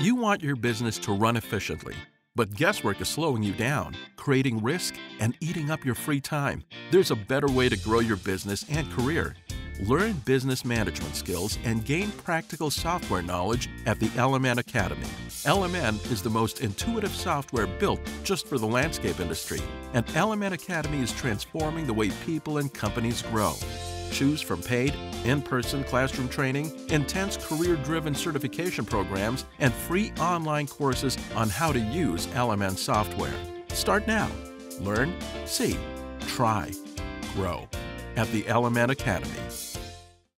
You want your business to run efficiently, but guesswork is slowing you down, creating risk, and eating up your free time. There's a better way to grow your business and career. Learn business management skills and gain practical software knowledge at the LMN Academy. LMN is the most intuitive software built just for the landscape industry, and LMN Academy is transforming the way people and companies grow. Choose from paid, in person classroom training, intense career driven certification programs, and free online courses on how to use LMN software. Start now. Learn, see, try, grow at the LMN Academy.